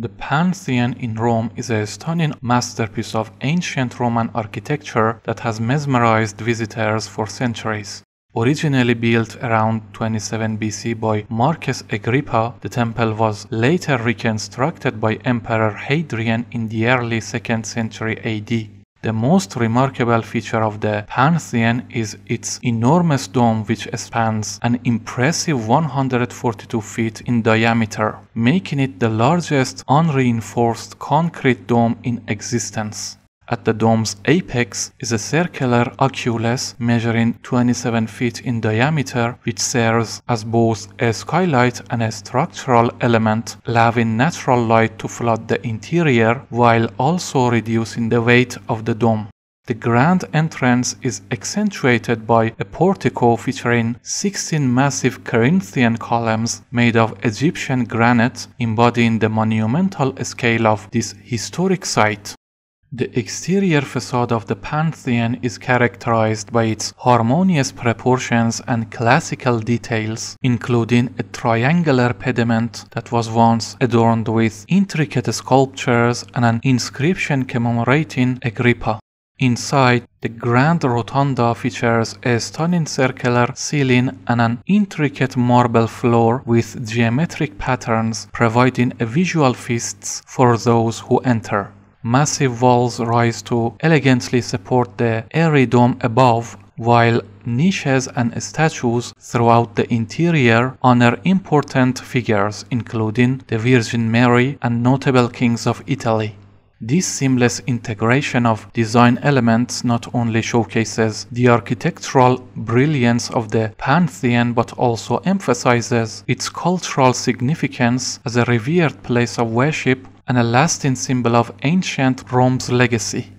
The Pantheon in Rome is a stunning masterpiece of ancient Roman architecture that has mesmerized visitors for centuries. Originally built around 27 BC by Marcus Agrippa, the temple was later reconstructed by Emperor Hadrian in the early 2nd century AD. The most remarkable feature of the Pantheon is its enormous dome which spans an impressive 142 feet in diameter, making it the largest unreinforced concrete dome in existence. At the dome's apex is a circular oculus measuring 27 feet in diameter, which serves as both a skylight and a structural element, allowing natural light to flood the interior while also reducing the weight of the dome. The grand entrance is accentuated by a portico featuring 16 massive Corinthian columns made of Egyptian granite, embodying the monumental scale of this historic site. The exterior facade of the Pantheon is characterized by its harmonious proportions and classical details, including a triangular pediment that was once adorned with intricate sculptures and an inscription commemorating Agrippa. Inside, the grand rotunda features a stunning circular ceiling and an intricate marble floor with geometric patterns, providing a visual feast for those who enter. Massive walls rise to elegantly support the airy dome above, while niches and statues throughout the interior honor important figures, including the Virgin Mary and notable kings of Italy. This seamless integration of design elements not only showcases the architectural brilliance of the Pantheon but also emphasizes its cultural significance as a revered place of worship and a lasting symbol of ancient Rome's legacy.